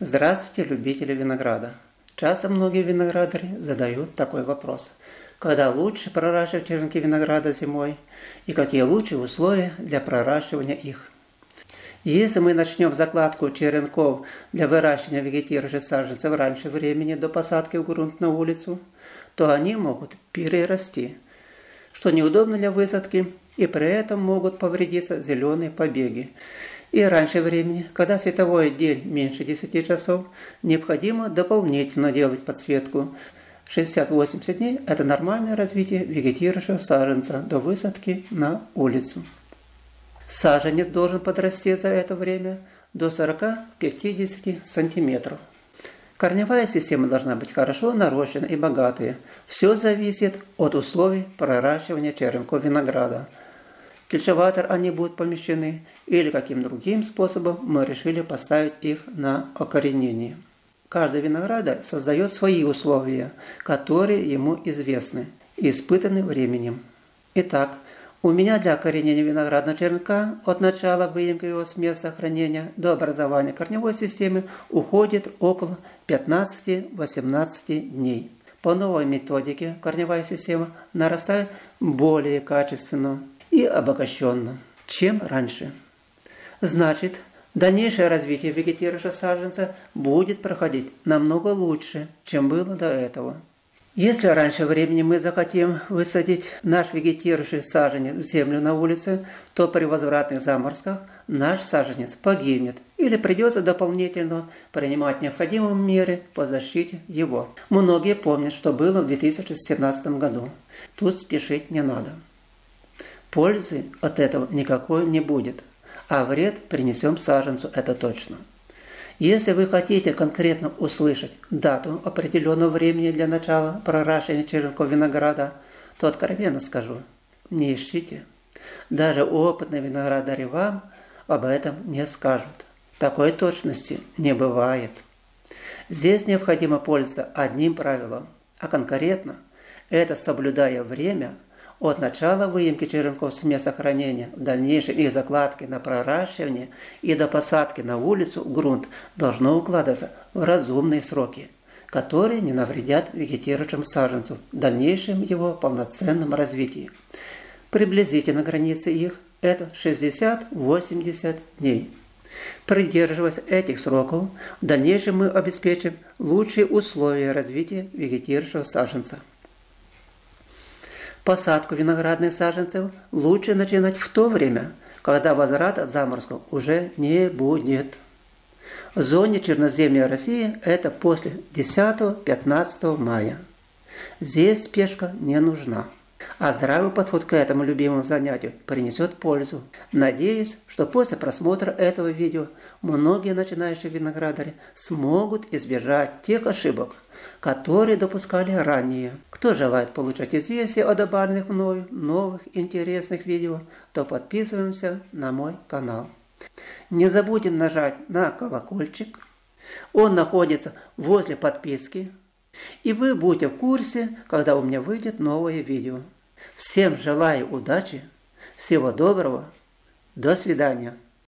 Здравствуйте, любители винограда! Часто многие виноградари задают такой вопрос. Когда лучше проращивать черенки винограда зимой и какие лучшие условия для проращивания их? Если мы начнем закладку черенков для выращивания вегетирующих саженцев раньше времени до посадки в грунт на улицу, то они могут перерасти, что неудобно для высадки, и при этом могут повредиться зеленые побеги. И раньше времени, когда световой день меньше 10 часов, необходимо дополнительно делать подсветку. 60-80 дней – это нормальное развитие вегетирующего саженца до высадки на улицу. Саженец должен подрасти за это время до 40-50 сантиметров. Корневая система должна быть хорошо нарощена и богатая. Все зависит от условий проращивания черенков винограда – кельчеватор они будут помещены, или каким другим способом мы решили поставить их на окоренение. Каждый виноградарь создает свои условия, которые ему известны и испытаны временем. Итак, у меня для окоренения виноградного черенка от начала выемки его с места хранения до образования корневой системы уходит около 15-18 дней. По новой методике корневая система нарастает более качественно и обогащенно, чем раньше. Значит, дальнейшее развитие вегетирующего саженца будет проходить намного лучше, чем было до этого. Если раньше времени мы захотим высадить наш вегетирующий саженец в землю на улице, то при возвратных заморозках наш саженец погибнет или придется дополнительно принимать необходимые меры по защите его. Многие помнят, что было в 2017 году. Тут спешить не надо. Пользы от этого никакой не будет, а вред принесем саженцу, это точно. Если вы хотите конкретно услышать дату определенного времени для начала проращивания черенков винограда, то откровенно скажу, не ищите. Даже опытные виноградари вам об этом не скажут. Такой точности не бывает. Здесь необходимо пользоваться одним правилом, а конкретно это соблюдая время – от начала выемки черенков с места хранения, в дальнейшем их закладки на проращивание и до посадки на улицу грунт должно укладываться в разумные сроки, которые не навредят вегетирующим саженцу в дальнейшем его полноценном развитии. Приблизительно границы их – это 60-80 дней. Придерживаясь этих сроков, в дальнейшем мы обеспечим лучшие условия развития вегетирующего саженца. Посадку виноградных саженцев лучше начинать в то время, когда возврата заморозков уже не будет. В зоне черноземья России это после 10-15 мая. Здесь спешка не нужна. А здравый подход к этому любимому занятию принесет пользу. Надеюсь, что после просмотра этого видео многие начинающие виноградари смогут избежать тех ошибок, которые допускали ранее. Кто желает получать известия о добавленных мною новых интересных видео, то подписываемся на мой канал. Не забудем нажать на колокольчик. Он находится возле подписки. И вы будете в курсе, когда у меня выйдет новое видео. Всем желаю удачи, всего доброго, до свидания.